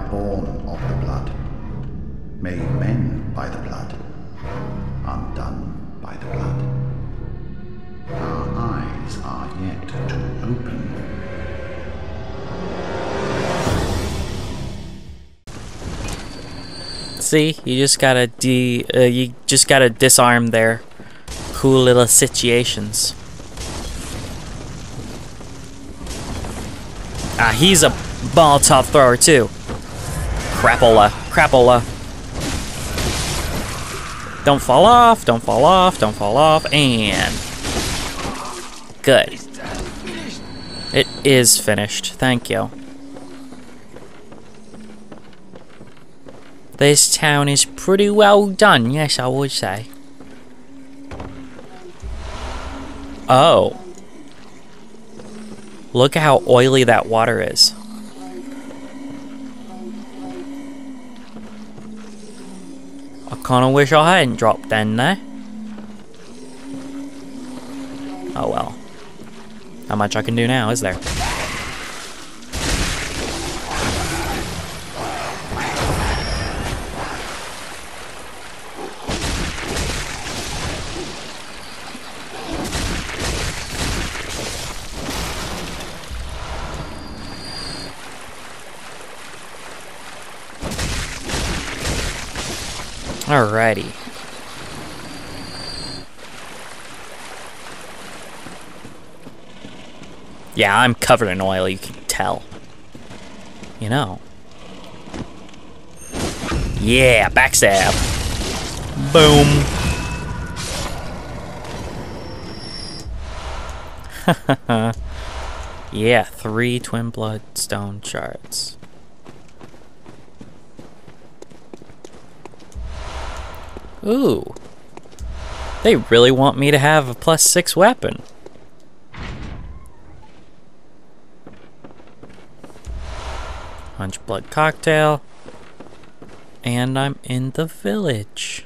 Are born of the blood, made men by the blood, undone by the blood. Our eyes are yet to open. See, you just gotta de, uh, you just gotta disarm their cool little situations. Ah, he's a Molotov thrower too. Crapola, crapola. Don't fall off, don't fall off, don't fall off, and good. It is finished. Thank you. This town is pretty well done, yes, I would say. Oh. Look how oily that water is. Kinda wish I hadn't dropped down there. Oh well. Not much I can do now, is there? Alrighty. Yeah, I'm covered in oil, you can tell. You know. Yeah, backstab. Boom. yeah, three twin bloodstone shards. Ooh. They really want me to have a plus six weapon. Punch blood cocktail. And I'm in the village.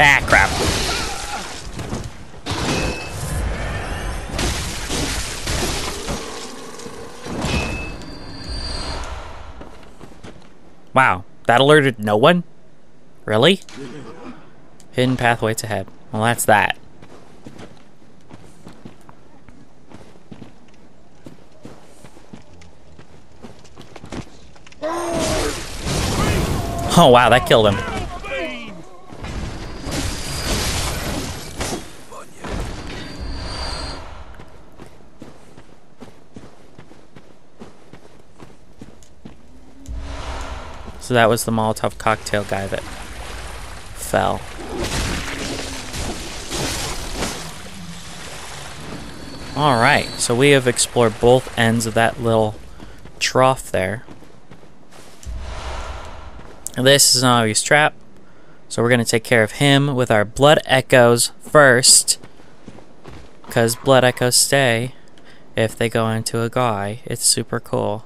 Ah, crap. Wow, that alerted no one? Really? Hidden pathways ahead. Well, that's that. Oh wow, that killed him. So that was the Molotov cocktail guy that fell. Alright, so we have explored both ends of that little trough there. This is an obvious trap. So we're going to take care of him with our blood echoes first. Because blood echoes stay if they go into a guy. It's super cool.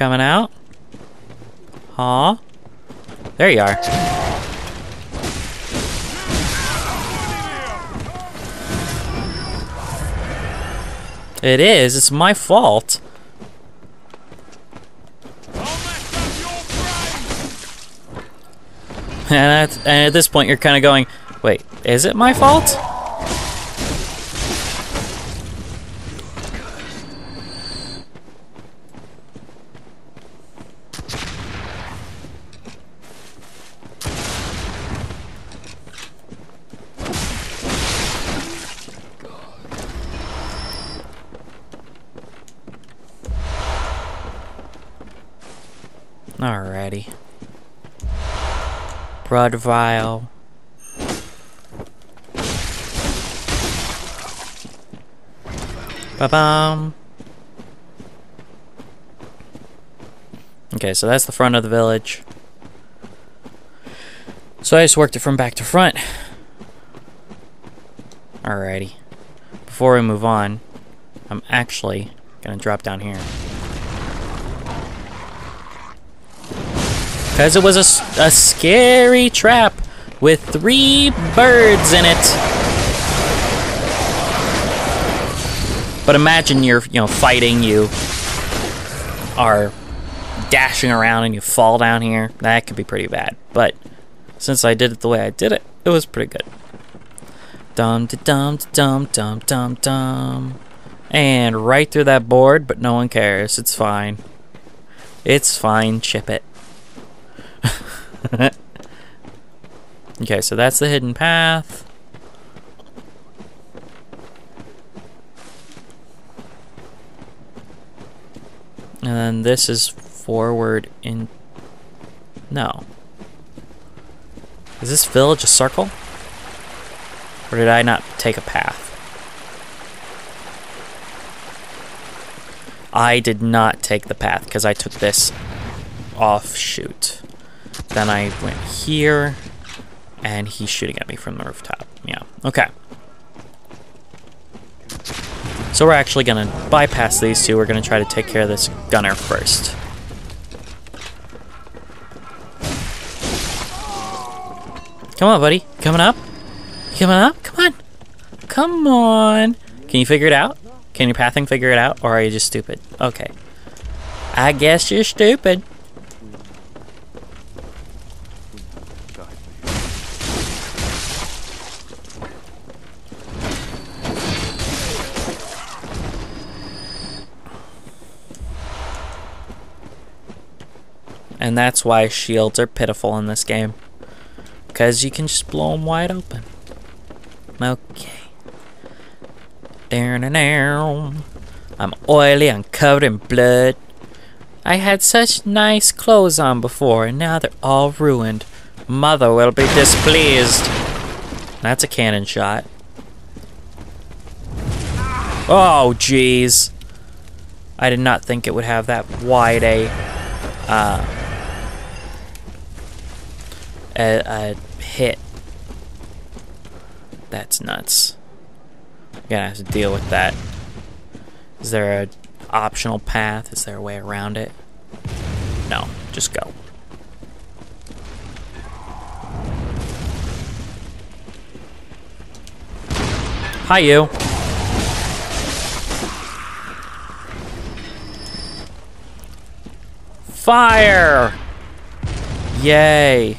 Coming out? Huh? There you are. It is. It's my fault. And at, and at this point, you're kind of going, wait, is it my fault? Alrighty. Blood vial. Ba-bum. Okay, so that's the front of the village. So I just worked it from back to front. Alrighty. Before we move on, I'm actually gonna drop down here. Because it was a scary trap with three birds in it. But imagine you're, you know, fighting, you are dashing around and you fall down here. That could be pretty bad. But since I did it the way I did it, it was pretty good. Dum da dum da dum dum dum dum. And right through that board, but no one cares. It's fine. It's fine. Chip it. okay, so that's the hidden path. And then this is forward in. No. Is this village a circle? Or did I not take a path? I did not take the path because I took this offshoot. Then I went here, and he's shooting at me from the rooftop. Yeah, okay. So we're actually gonna bypass these two. We're gonna try to take care of this gunner first. Come on, buddy. Coming up? Coming up? Come on. Come on. Can you figure it out? Can your pathing figure it out? Or are you just stupid? Okay. I guess you're stupid. That's why shields are pitiful in this game. Because you can just blow them wide open. Okay. Down and down. I'm oily, I'm covered in blood. I had such nice clothes on before, and now they're all ruined. Mother will be displeased. That's a cannon shot. Oh, jeez. I did not think it would have that wide a, uh, a, a hit. That's nuts. Gonna have to deal with that. Is there a optional path? Is there a way around it? No, just go. Hi, you. Fire! Yay!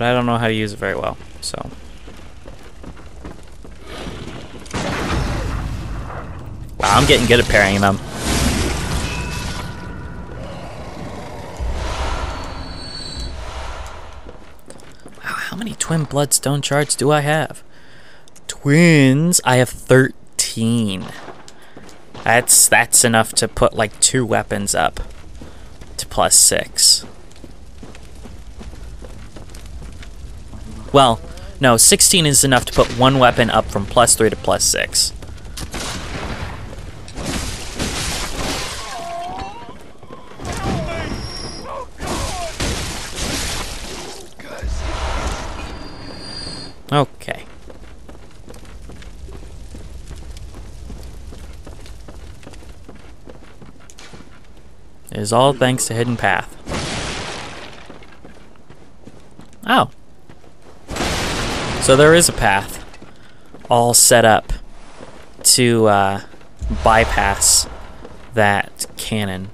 But I don't know how to use it very well, so. Wow, I'm getting good at parrying them. Wow, how many twin bloodstone shards do I have? Twins? I have 13. That's that's enough to put like two weapons up to plus 6. Well, no, 16 is enough to put one weapon up from plus 3 to plus 6. Okay. It is all thanks to Hidden Path. Oh. So there is a path all set up to uh, bypass that cannon.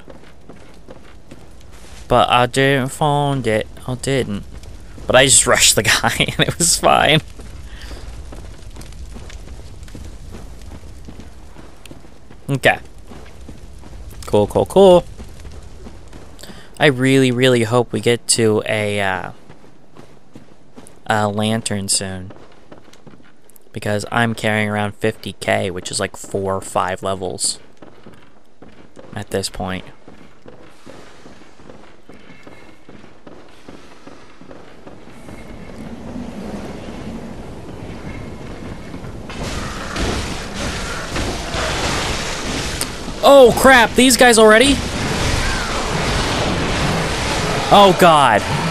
But I didn't find it. I didn't. But I just rushed the guy and it was fine. Okay. Cool, cool, cool. I really, really hope we get to a, uh, a lantern soon. Because I'm carrying around 50k, which is like four or five levels at this point. Oh crap, these guys already? Oh god.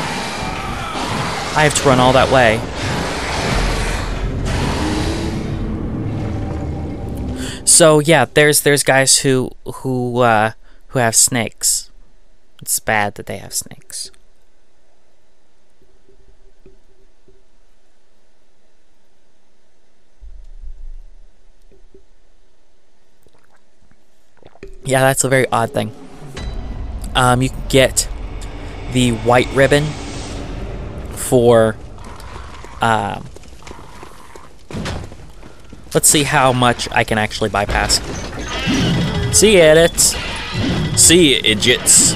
I have to run all that way. So yeah, there's there's guys who who uh, who have snakes. It's bad that they have snakes. Yeah, that's a very odd thing. Um, you can get the white ribbon for. Um, let's see how much I can actually bypass. See edits. See idiots.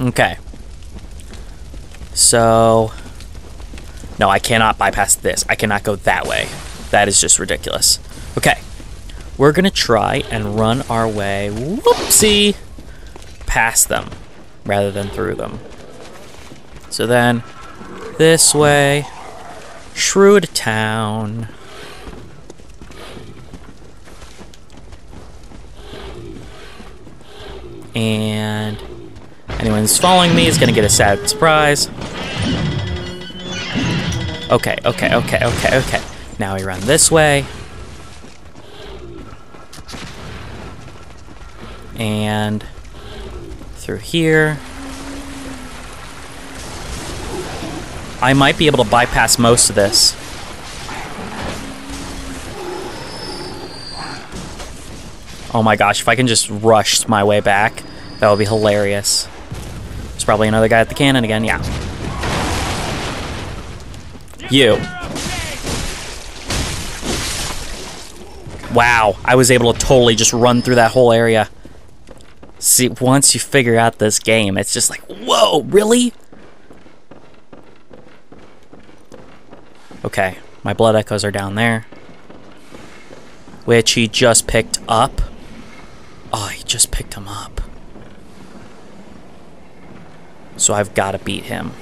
Okay. So. No, I cannot bypass this. I cannot go that way. That is just ridiculous. Okay. We're gonna try and run our way, whoopsie, past them rather than through them. So then, this way, Shrewd Town. And anyone who's following me is gonna get a sad surprise. Okay, okay, okay, okay, okay. Now we run this way. and through here. I might be able to bypass most of this. Oh my gosh, if I can just rush my way back, that would be hilarious. There's probably another guy at the cannon again, yeah. You. Wow, I was able to totally just run through that whole area. See, once you figure out this game, it's just like, whoa, really? Okay, my blood echoes are down there. Which he just picked up. Oh, he just picked him up. So I've got to beat him.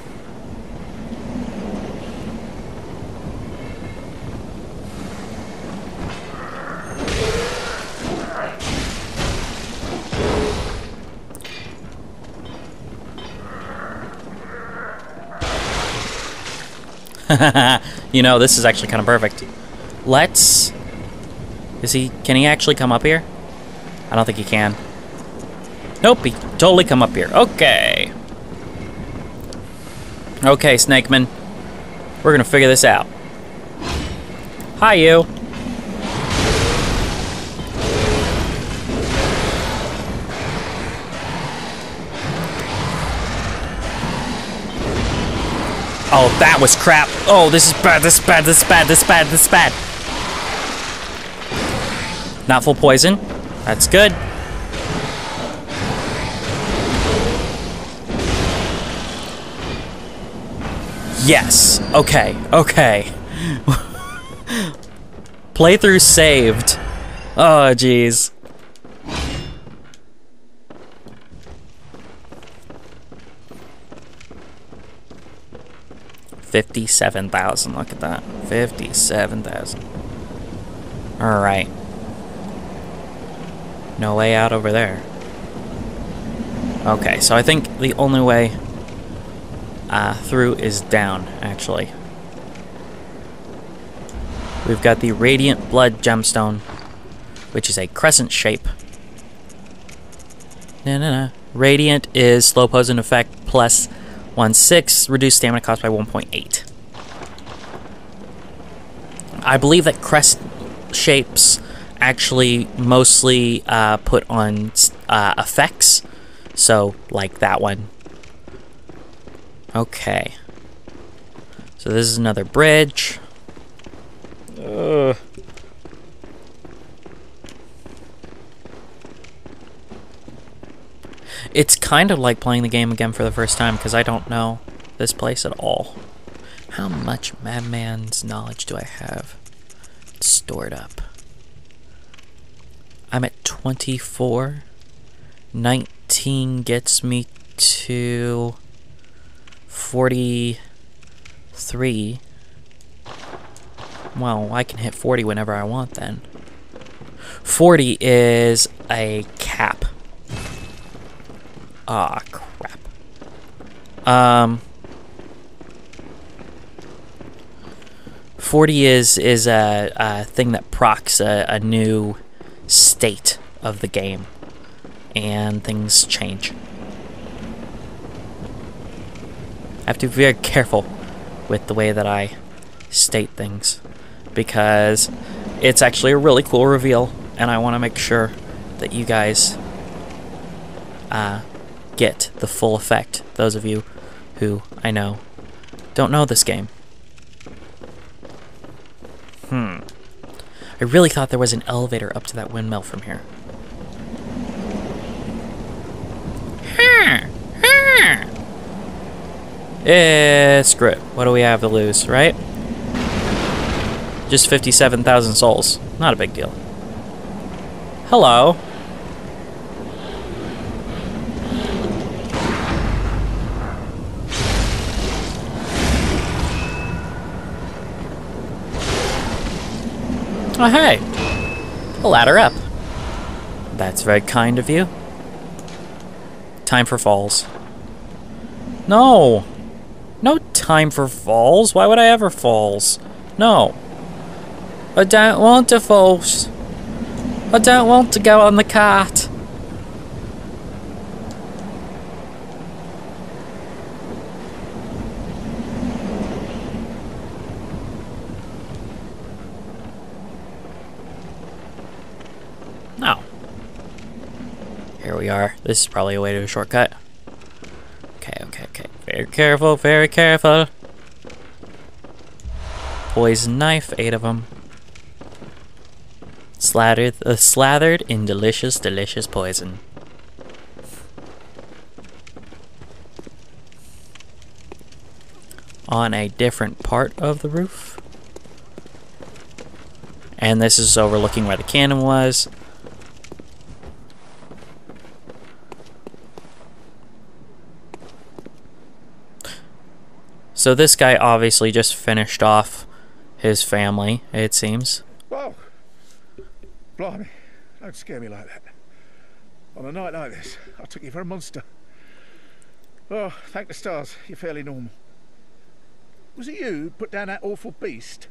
you know, this is actually kind of perfect. Let's... Is he... Can he actually come up here? I don't think he can. Nope, he totally come up here. Okay. Okay, Snakeman. We're gonna figure this out. Hi, you. Oh, that was crap. Oh, this is bad, this is bad, this is bad, this is bad, this is bad. Not full poison. That's good. Yes. Okay. Okay. Playthrough saved. Oh, jeez. 57,000. Look at that. 57,000. Alright. No way out over there. Okay, so I think the only way uh, through is down, actually. We've got the Radiant Blood Gemstone, which is a crescent shape. No, no, no. Radiant is slow poison effect plus 1 6, reduce stamina cost by 1.8. I believe that crest shapes actually mostly uh, put on uh, effects, so like that one. Okay. So this is another bridge. Ugh. It's kind of like playing the game again for the first time because I don't know this place at all. How much Madman's knowledge do I have stored up? I'm at 24. 19 gets me to 43. Well, I can hit 40 whenever I want then. 40 is a Ah, crap. Um, 40 is is a, a thing that procs a, a new state of the game, and things change. I have to be very careful with the way that I state things because it's actually a really cool reveal, and I want to make sure that you guys uh, get the full effect. Those of you who I know don't know this game. Hmm. I really thought there was an elevator up to that windmill from here. Eh, screw it. What do we have to lose, right? Just 57,000 souls. Not a big deal. Hello. Oh, hey. A ladder up. That's very kind of you. Time for falls. No. No time for falls. Why would I ever falls? No. I don't want to falls. I don't want to go on the cart. No. Here we are. This is probably a way to a shortcut. Okay, okay, okay. Very careful, very careful. Poison knife, eight of them. Slathered, uh, slathered in delicious, delicious poison. On a different part of the roof. And this is overlooking where the cannon was. So this guy obviously just finished off his family, it seems. Whoa! Blimey, don't scare me like that. On a night like this, I took you for a monster. Oh, thank the stars, you're fairly normal. Was it you who put down that awful beast?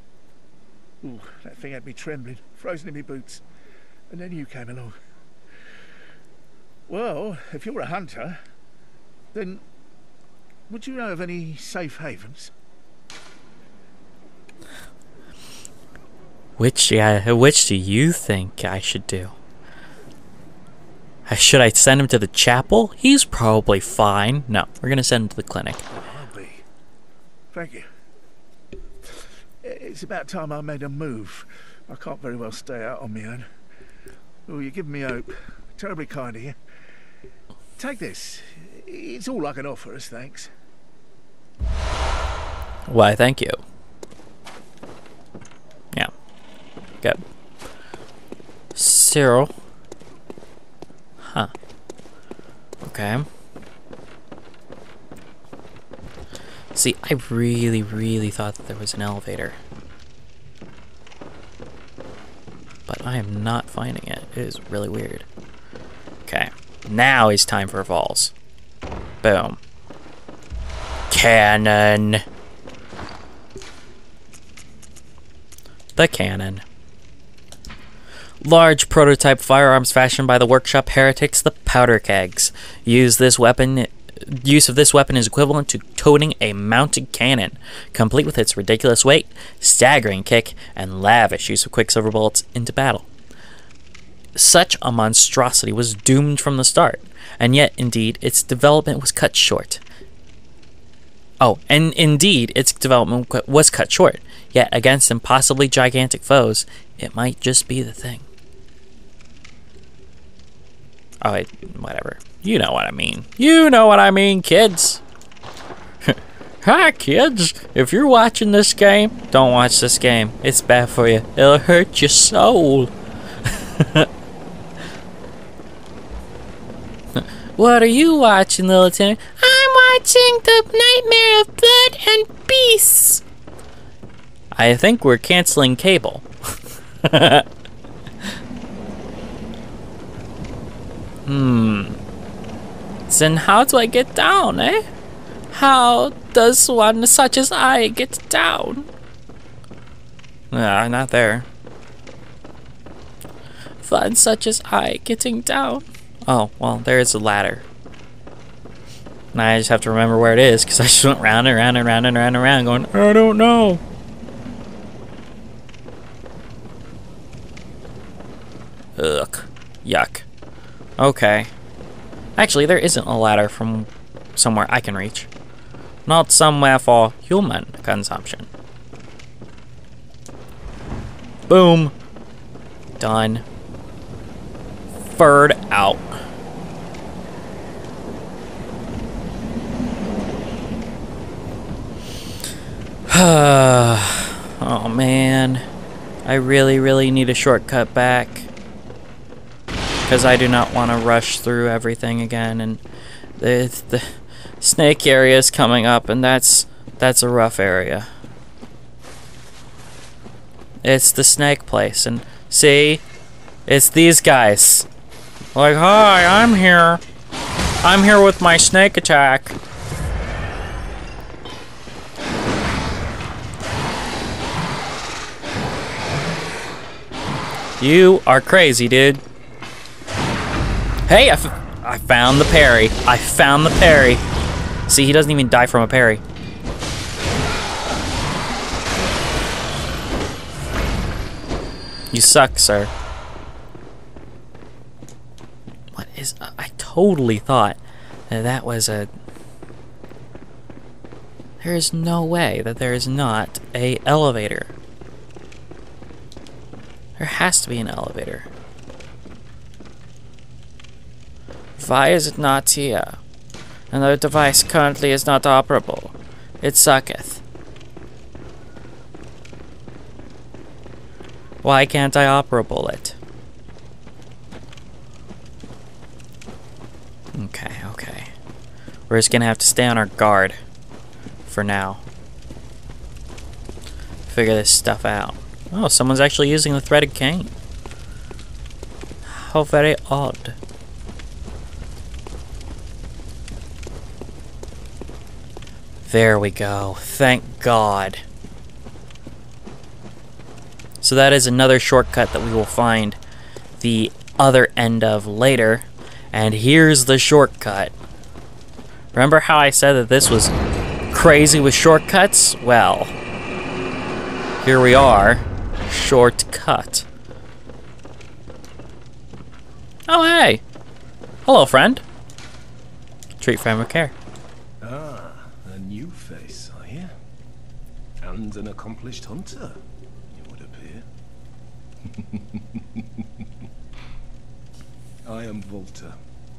Ooh, that thing had me trembling, frozen in my boots. And then you came along. Well, if you're a hunter, then would you know of any safe havens? Which yeah, which do you think I should do? Uh, Should I send him to the chapel? He's probably fine. No, we're gonna send him to the clinic. I'll be. Thank you. It's about time I made a move. I can't very well stay out on my own. Oh, you're giving me hope. Terribly kind of you. Take this. It's all I can offer us, thanks. Why, thank you. Yeah. Good. Cyril. Huh. Okay. See, I really, really thought that there was an elevator. But I am not finding it. It is really weird. Okay. Now it's time for falls. Boom. Cannon. The cannon. Large prototype firearms fashioned by the workshop heretics, the powder kegs. Use this weapon. Use of this weapon is equivalent to toting a mounted cannon, complete with its ridiculous weight, staggering kick, and lavish use of quicksilver bullets into battle. Such a monstrosity was doomed from the start, and yet, indeed, its development was cut short. Oh, and indeed, its development was cut short. Yet, against impossibly gigantic foes, it might just be the thing. Oh, whatever. You know what I mean. You know what I mean, kids. Hi, kids. If you're watching this game, don't watch this game. It's bad for you. It'll hurt your soul. what are you watching, little Timmy? I'm watching The Nightmare of Blood and Beasts. I think we're canceling cable. hmm. Then how do I get down, eh? How does one such as I get down? Nah, not there. One such as I getting down. Oh, well, there is a ladder. Now I just have to remember where it is because I just went round and round and round and round and round going, I don't know. Ugh. Yuck. Okay. Actually, there isn't a ladder from somewhere I can reach. Not somewhere for human consumption. Boom. Done. Furred out. oh man. I really, really need a shortcut back. Because I do not want to rush through everything again. And the, the snake area is coming up, and that's that's a rough area. It's the snake place, and see, it's these guys. Like, hi, I'm here. I'm here with my snake attack. You are crazy, dude. Hey, I, I found the parry. I found the parry. See, he doesn't even die from a parry. You suck, sir. Is... I totally thought that that was a... There is no way that there is not a elevator. There has to be an elevator. Why is it not here? Another device currently is not operable. It sucketh. Why can't I operable it? Okay, okay. We're just gonna have to stay on our guard. For now. Figure this stuff out. Oh, someone's actually using the threaded cane. How very odd. There we go. Thank God. So that is another shortcut that we will find the other end of later. And here's the shortcut. Remember how I said that this was crazy with shortcuts? Well, here we are. Shortcut. Oh, hey. Hello, friend. Treat friend with care. Ah, a new face, are you? And an accomplished hunter, it would appear. I am Valtr,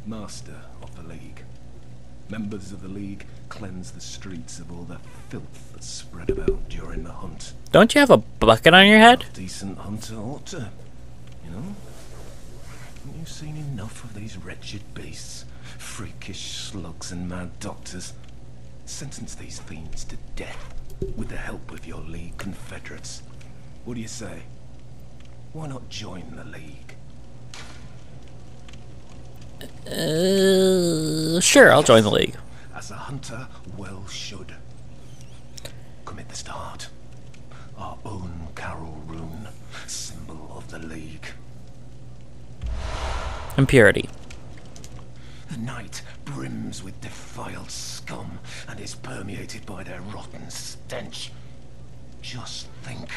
master of the League. Members of the League cleanse the streets of all the filth that's spread about during the hunt. Don't you have a bucket on your head? A decent hunter ought to, you know? Haven't you seen enough of these wretched beasts? Freakish slugs and mad doctors. Sentence these fiends to death with the help of your League confederates. What do you say? Why not join the League? Uh, sure, I'll join the League. As a hunter, well should. Commit the start. Our own Caryll Rune, symbol of the League. Impurity. The night brims with defiled scum and is permeated by their rotten stench. Just think,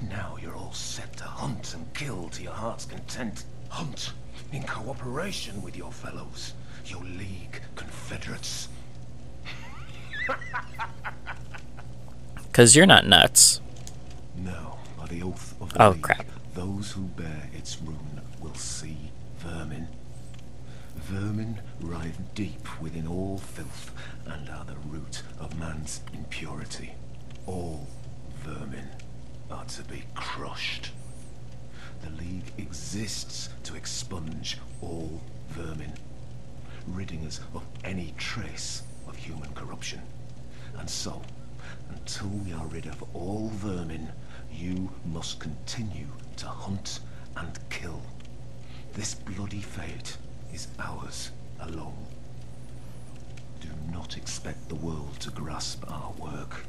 now you're all set to hunt and kill to your heart's content. Hunt in cooperation with your fellows, your League Confederates. Because you're not nuts. No, by the oath of the Oh, League, crap. those who bear its rune will see vermin. Vermin writhe deep within all filth and are the root of man's impurity. All vermin are to be crushed. The League exists to expunge all vermin, ridding us of any trace of human corruption. And so, until we are rid of all vermin, you must continue to hunt and kill. This bloody fate is ours alone. Do not expect the world to grasp our work.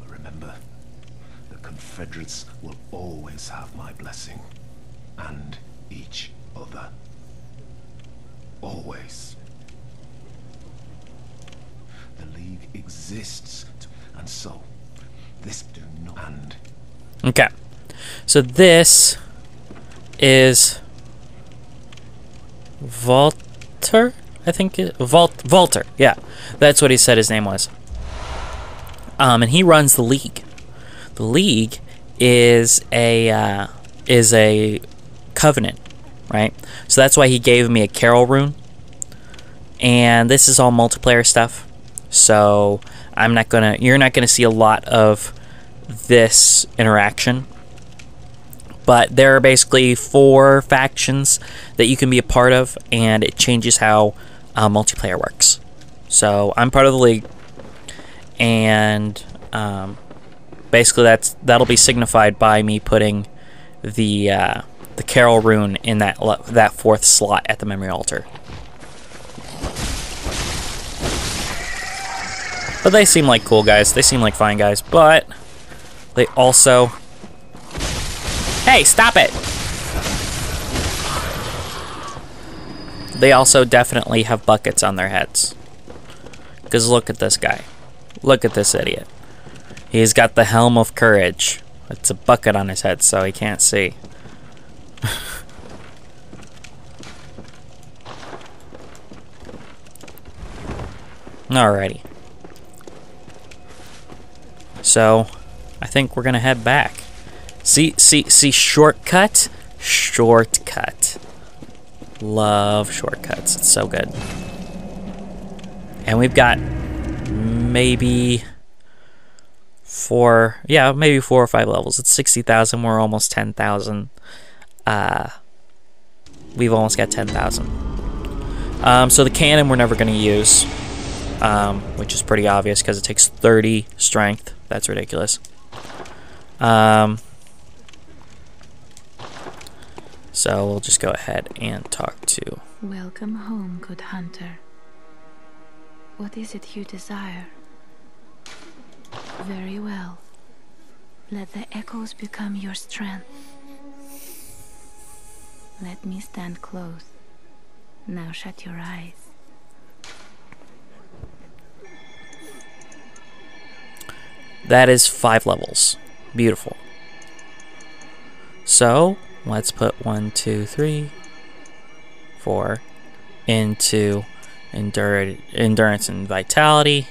But remember, the Confederates will always have my blessing. And each other. Always. The League exists, to, and so, this do not... And Okay. So this is Walter, I think it, Vault Walter. Yeah, that's what he said his name was. Um, and he runs the league. The league is a uh, is a covenant, right? So that's why he gave me a Caryll rune. And this is all multiplayer stuff. So I'm not gonna. You're not gonna see a lot of this interaction. But there are basically four factions that you can be a part of, and it changes how uh, multiplayer works. So I'm part of the league, and um, basically that's that'll be signified by me putting the uh, the Caryll rune in that that fourth slot at the memory altar. But they seem like cool guys. They seem like fine guys, but they also Hey, stop it! They also definitely have buckets on their heads. Because look at this guy. Look at this idiot. He's got the helm of courage. It's a bucket on his head, so he can't see. Alrighty. So, I think we're gonna head back. See, see, see, shortcut? Shortcut. Love shortcuts. It's so good. And we've got maybe four, yeah, maybe four or five levels. It's 60,000. We're almost 10,000. Uh, we've almost got 10,000. Um, so the cannon we're never going to use, um, which is pretty obvious because it takes 30 strength. That's ridiculous. Um, so we'll just go ahead and talk to. Welcome home, good hunter. What is it you desire? Very well. Let the echoes become your strength. Let me stand close. Now shut your eyes. That is five levels. Beautiful. So let's put one, two, three, four into endurance and vitality.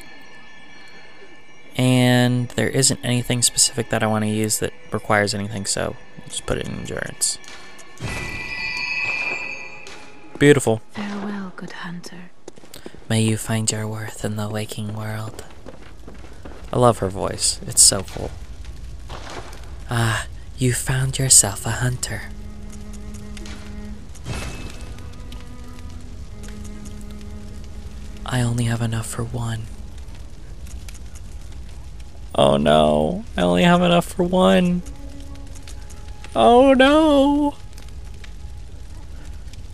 And there isn't anything specific that I want to use that requires anything, so just put it in endurance. Beautiful. Farewell, good hunter. May you find your worth in the waking world. I love her voice. It's so cool. Ah, you found yourself a hunter. I only have enough for one. Oh no, I only have enough for one. Oh no.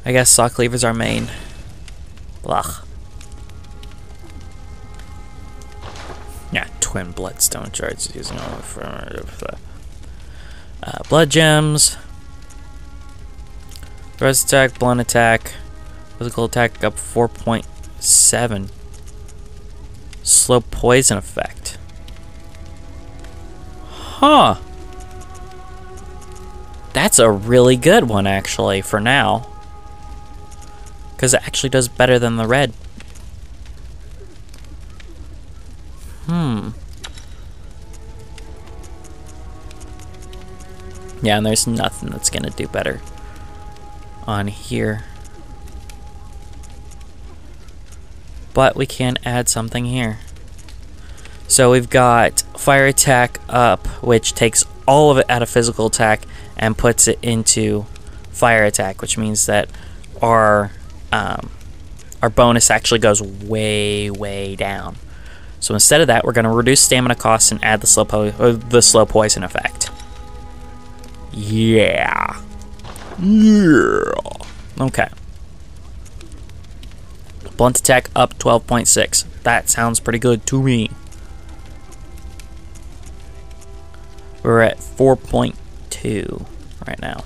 I guess saw cleaver's our main. Blah. Yeah, twin bloodstone shards using all for uh, uh, blood gems. Thrust attack, blunt attack, physical attack up 4.7. Slow poison effect. Huh. That's a really good one, actually, for now. Because it actually does better than the red. Hmm. Yeah, and there's nothing that's gonna do better on here. But we can add something here. So we've got fire attack up, which takes all of it out of physical attack and puts it into fire attack, which means that our um, our bonus actually goes way, way down. So instead of that, we're going to reduce stamina costs and add the slow po- uh, the slow poison effect. Yeah. Yeah. Okay. Blunt attack up 12.6. That sounds pretty good to me. We're at 4.2 right now.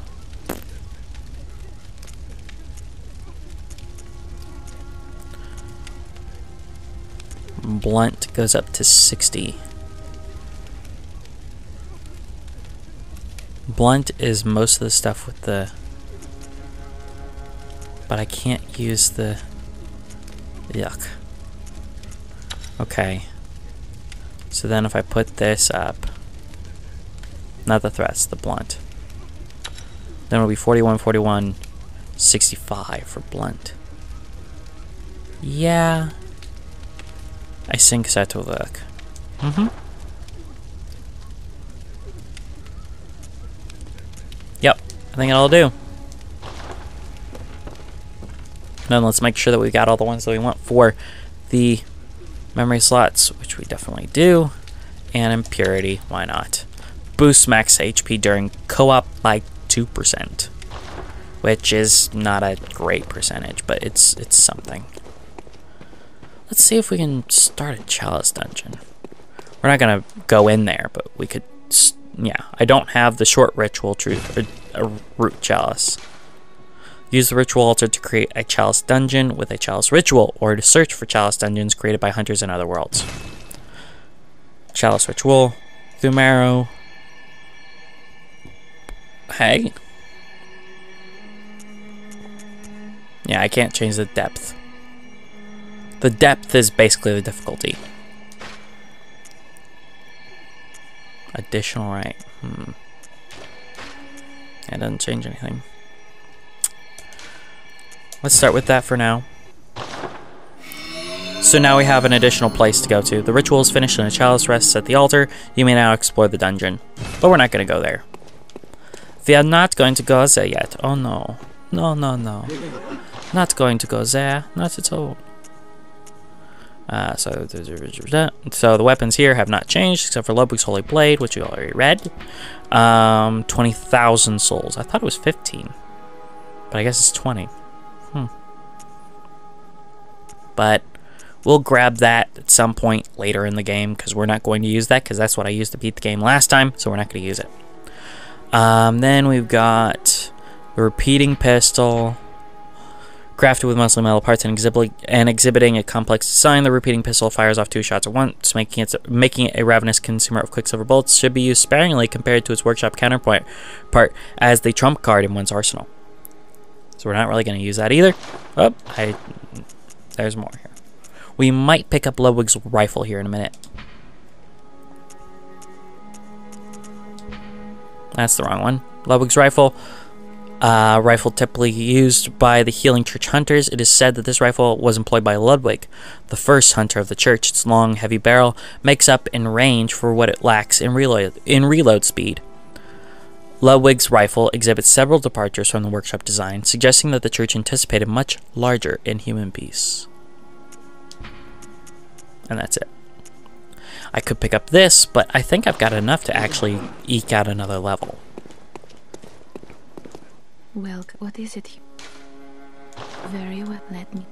Blunt goes up to 60. Blunt is most of the stuff with the... But I can't use the... Yuck. Okay. So then if I put this up... Not the threats, the blunt. Then it'll be 41, 41, 65 for blunt. Yeah. I think that will work. Mm-hmm. Yep, I think it'll do. Then let's make sure that we got all the ones that we want for the memory slots, which we definitely do, and impurity, why not? Boost max HP during co-op by 2%, which is not a great percentage, but it's it's something. Let's see if we can start a chalice dungeon. We're not gonna go in there, but we could. Yeah, I don't have the short ritual truth or er, a root chalice. Use the ritual altar to create a chalice dungeon with a chalice ritual, or to search for chalice dungeons created by hunters in other worlds. Chalice ritual, Pthumeru. Hey. Yeah, I can't change the depth. The depth is basically the difficulty. Additional right. Hmm. It doesn't change anything. Let's start with that for now. So now we have an additional place to go to. The ritual is finished and a chalice rests at the altar. You may now explore the dungeon. But we're not going to go there. We are not going to go there yet. Oh no. No, no, no. Not going to go there. Not at all. Uh, so, so the weapons here have not changed, except for Ludwig's Holy Blade, which you already read. Um, 20,000 souls. I thought it was 15. But I guess it's 20. Hmm. But we'll grab that at some point later in the game, because we're not going to use that, because that's what I used to beat the game last time, so we're not going to use it. Um, then we've got the repeating pistol crafted with mostly metal parts and, exhibit, and exhibiting a complex design, the repeating pistol fires off two shots at once, making it making it a ravenous consumer of quicksilver bullets. Should be used sparingly compared to its workshop counterpart, part as the trump card in one's arsenal. So we're not really going to use that either. Oh, I there's more here. We might pick up Ludwig's rifle here in a minute. That's the wrong one. Ludwig's rifle. Uh, rifle typically used by the Healing Church hunters. It is said that this rifle was employed by Ludwig, the first hunter of the church. Its long, heavy barrel makes up in range for what it lacks in reload, in reload speed. Ludwig's rifle exhibits several departures from the workshop design, suggesting that the church anticipated much larger inhuman beasts. And that's it. I could pick up this, but I think I've got enough to actually eke out another level. Well, what is it? Very well, let me.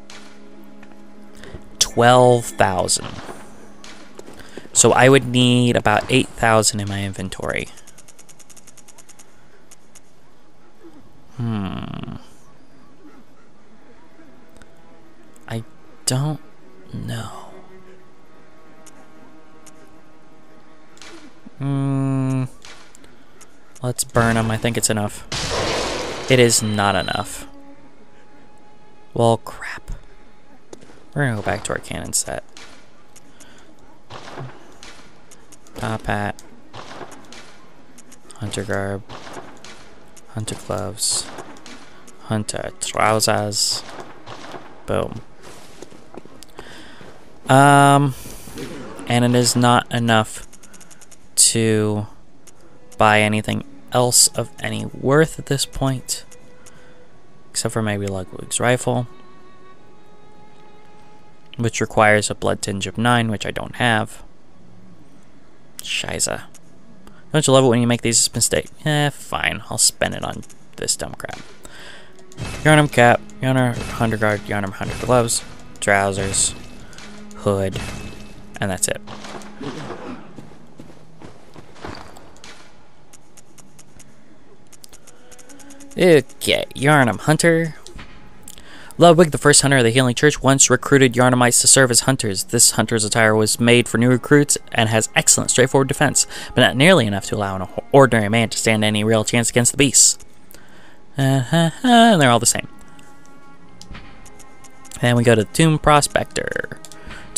12,000. So I would need about 8,000 in my inventory. Hmm. I don't know. Hmm. Let's burn them. I think it's enough. It is not enough. Well, crap. We're gonna go back to our canon set. Top hat. Hunter garb. Hunter gloves. Hunter trousers. Boom. Um, and it is not enough to buy anything else of any worth at this point. Except for maybe Ludwig's rifle. Which requires a blood tinge of 9, which I don't have. Shiza. Don't you love it when you make these mistakes? Eh, fine. I'll spend it on this dumb crap. Yharnam cap, Yharnam hunter guard, Yharnam hunter gloves, trousers, hood, and that's it. Okay, Yharnam Hunter. Ludwig, the first hunter of the Healing Church, once recruited Yharnamites to serve as hunters. This hunter's attire was made for new recruits and has excellent, straightforward defense, but not nearly enough to allow an ordinary man to stand any real chance against the beasts. Uh-huh, and they're all the same. Then we go to Tomb Prospector.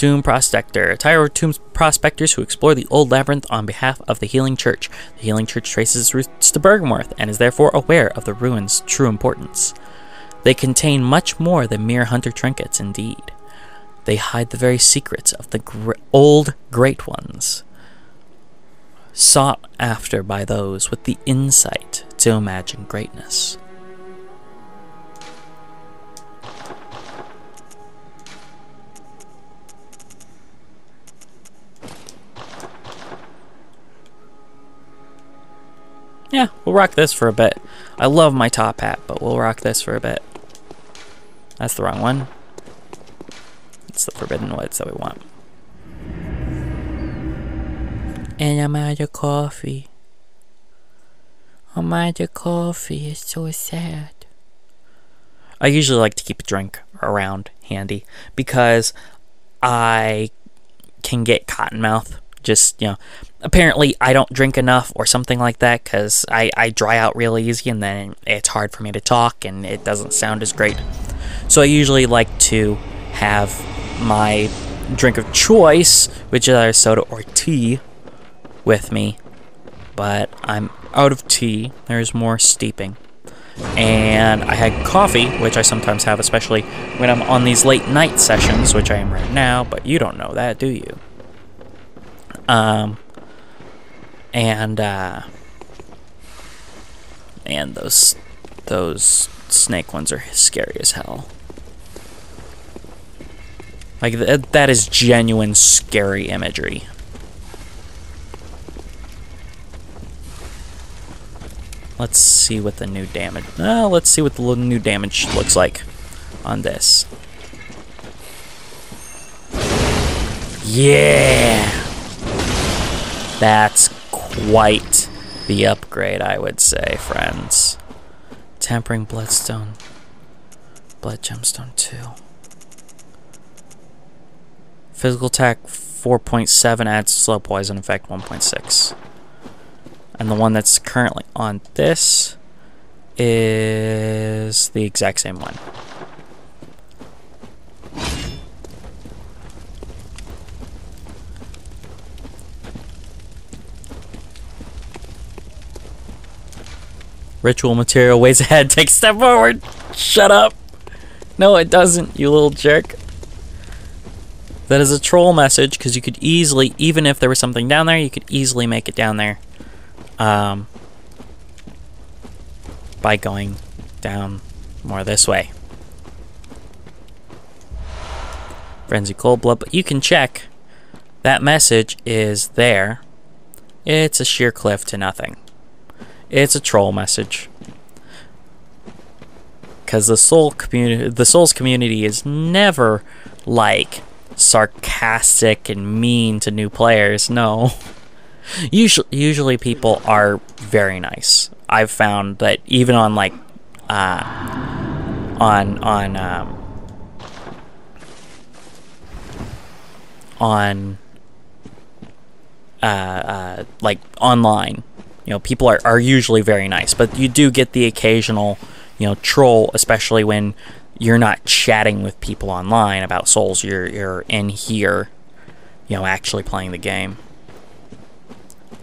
Tomb Prospector. A trio of tomb prospectors who explore the old labyrinth on behalf of the Healing Church. The Healing Church traces its roots to Byrgenwerth and is therefore aware of the ruins' true importance. They contain much more than mere hunter trinkets, indeed. They hide the very secrets of the gr- old Great Ones, sought after by those with the insight to imagine greatness. Yeah, we'll rock this for a bit. I love my top hat, but we'll rock this for a bit. That's the wrong one. It's the Forbidden Woods that we want. And I'm out of coffee. I'm out of coffee. It's so sad. I usually like to keep a drink around handy because I can get cotton mouth. Just, you know, apparently I don't drink enough or something like that because I, I dry out real easy and then it's hard for me to talk and it doesn't sound as great. So I usually like to have my drink of choice, which is either soda or tea, with me. But I'm out of tea. There's more steeping. And I had coffee, which I sometimes have, especially when I'm on these late night sessions, which I am right now, but you don't know that, do you? Um, and, uh, and those, those snake ones are scary as hell. Like, th that is genuine scary imagery. Let's see what the new damage... Uh, let's see what the new damage looks like on this. Yeah! That's quite the upgrade, I would say, friends. Tempering Bloodstone. Blood Gemstone 2. Physical attack 4.7 adds slow poison effect 1.6. And the one that's currently on this is the exact same one. Ritual material ways ahead. Take a step forward. Shut up. No, it doesn't, you little jerk. That is a troll message because you could easily, even if there was something down there, you could easily make it down there um, by going down more this way. Frenzy Cold Blood, but you can check. That message is there. It's a sheer cliff to nothing. It's a troll message. Because the soul community, the souls community is never like sarcastic and mean to new players. No. Usually, usually people are very nice. I've found that even on like, uh, on on um, on uh, uh, like online you know, people are, are usually very nice, but you do get the occasional, you know, troll, especially when you're not chatting with people online about souls. You're you're in here, you know, actually playing the game.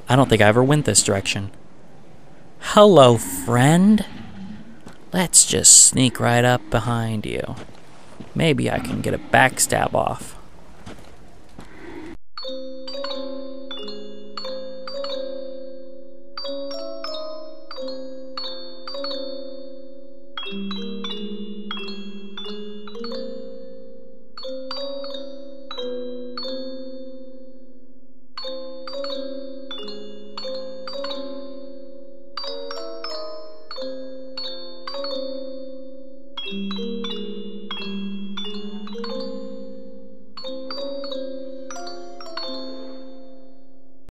I don't think I ever went this direction. Hello, friend. Let's just sneak right up behind you. Maybe I can get a backstab off.